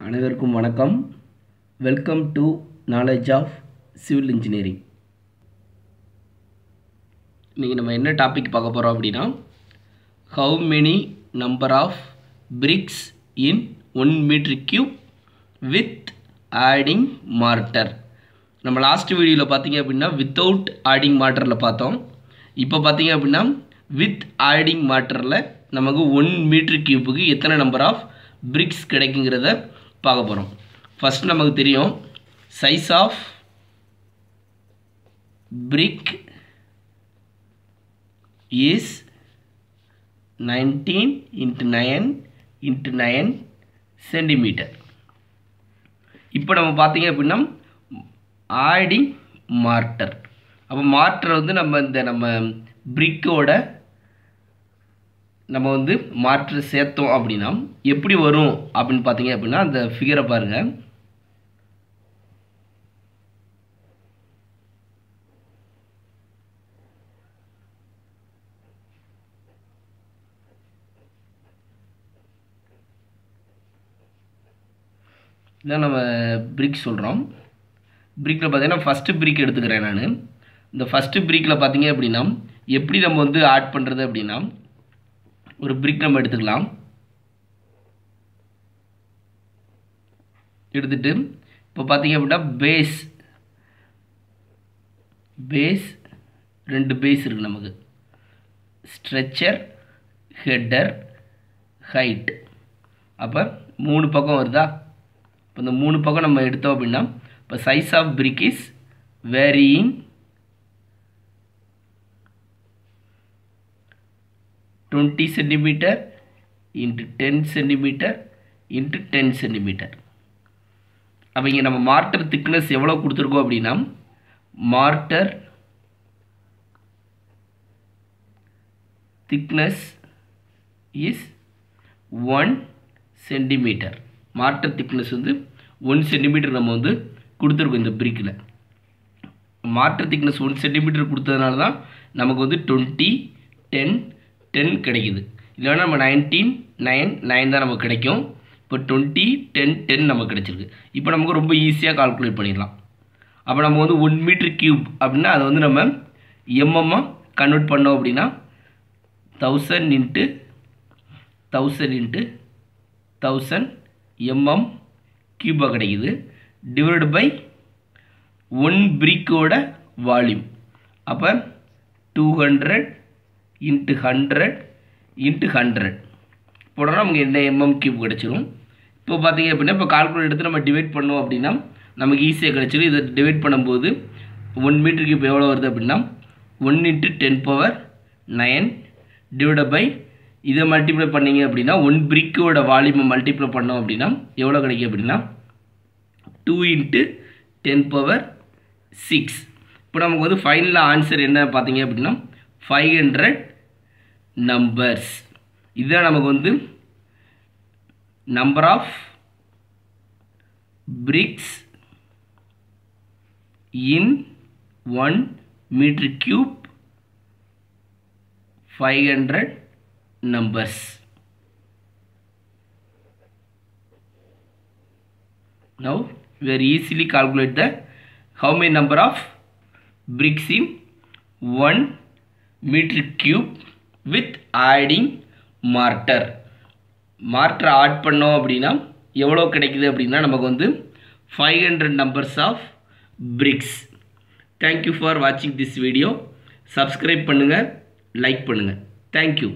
அனைவருக்கும் வணக்கம். Welcome to knowledge of civil engineering இன்றைக்கி நம்ம என்ன டாபிக் பார்க்க போகிறோம் அப்படின்னா how many number of bricks in one metre cube with adding mortar நம்ம லாஸ்ட் வீடியோவில் பார்த்தீங்க அப்படின்னா வித்தவுட் ஆடிங் மார்ட்டரில் பார்த்தோம். இப்போ பார்த்தீங்க அப்படின்னா வித் ஆடிங் மார்ட்டரில் நமக்கு ஒன் மீட்ரு கியூப்புக்கு எத்தனை நம்பர் ஆஃப் பிரிக்ஸ் கிடைக்குங்கிறத பார்க்க போகிறோம் ஃபஸ்ட் நமக்கு தெரியும் size of brick is nineteen into nine into nine centimetre இப்போ நம்ம பார்த்தீங்க அப்படின்னா ஆடிங் மார்ட்டர் அப்போ மார்ட்டர் வந்து நம்ம இந்த நம்ம பிரிக்கோட நம்ம வந்து மாற்று சேர்த்தோம் அப்படின்னா எப்படி வரும் அப்படின்னு பார்த்தீங்க அப்படின்னா அந்த ஃபிகரை பாருங்கள் இதான் நம்ம பிரிக் சொல்கிறோம் பிரிக்கில் பார்த்தீங்கன்னா ஃபஸ்ட்டு பிரிக் எடுத்துக்கிறேன் நான். இந்த ஃபஸ்ட்டு பிரிக்கில் பார்த்தீங்க அப்படின்னா எப்படி நம்ம வந்து ஆட் பண்ணுறது அப்படின்னா ஒரு பிரிக் நம்ம எடுத்துக்கலாம். எடுத்துட்டு இப்போ பார்த்தீங்க அப்படின்னா பேஸ் பேஸ் ரெண்டு பேஸ் இருக்குது நமக்கு. ஸ்ட்ரெச்சர் ஹெட்டர் ஹைட் அப்போ மூணு பக்கம் வருதா? இப்போ இந்த மூணு பக்கம் நம்ம எடுத்தோம் அப்படின்னா இப்போ size of brick is varying twenty centimetre into ten centimetre into ten centimetre. அப்போ இங்கே நம்ம மார்ட்டர் திக்னஸ் எவ்வளோ கொடுத்துருக்கோம் அப்படின்னா mortar thickness is one centimetre mortar thickness வந்து ஒன் சென்டிமீட்டர் நம்ம வந்து கொடுத்துருக்கோம் இந்த பிரிக்கில் மார்ட்டர் திக்னஸ் ஒன் சென்டிமீட்டர் கொடுத்ததுனால தான் நமக்கு வந்து டுவெண்ட்டி டென் டென் கிடைக்குது. இல்லைன்னா நம்ம நைன்டீன் நைன் நைன் தான் நமக்கு கிடைக்கும். இப்போ டுவெண்ட்டி டென் டென் நமக்கு கிடச்சிருக்கு. இப்போ நமக்கு ரொம்ப ஈஸியாக கால்குலேட் பண்ணிடலாம். அப்போ நம்ம வந்து ஒன் மீட்ரு கியூப் அப்படின்னா அதை வந்து நம்ம எம்எம்மாக கன்வெர்ட் பண்ணோம் அப்படின்னா thousand into thousand into thousand MM கியூபாக கிடைக்குது. டிவைடு பை ஒன் பிரிக்கோட வால்யூம் அப்போ two hundred into hundred into hundred போடணும் நமக்கு என்ன எம்எம் கியூப் கிடச்சிரும். இப்போ பார்த்தீங்க அப்படின்னா இப்போ கால்குலேட் எடுத்து நம்ம டிவைட் பண்ணோம் அப்படின்னா நமக்கு ஈஸியாக கிடச்சிரும். இதை டிவைட் பண்ணும்போது ஒன் மீட்டர் கியூப் எவ்வளோ வருது அப்படின்னா one into ten power nine divide by இதை மல்டிப்ளை பண்ணிங்க அப்படின்னா ஒன் பிரிக்கோட வால்யூமை மல்டிப்ளை பண்ணோம் அப்படின்னா எவ்வளோ கிடைக்கும் அப்படின்னா two into ten power six இப்போ நமக்கு வந்து ஃபைனலாக ஆன்சர் என்ன பார்த்தீங்க அப்படின்னா ஃபைவ் ஹண்ட்ரட் நம்பர்ஸ் இதுதான் நமக்கு வந்து number of bricks in one metre cube five hundred numbers. Now we are easily calculate the how many number of bricks in 1 meter cube with adding mortar mortar add பண்ணோம் அப்படின்னா எவ்வளோ கிடைக்குது அப்படின்னா நமக்கு வந்து five hundred numbers of bricks thank you for வாட்சிங் this video subscribe பண்ணுங்கள் like பண்ணுங்கள் தேங்க்யூ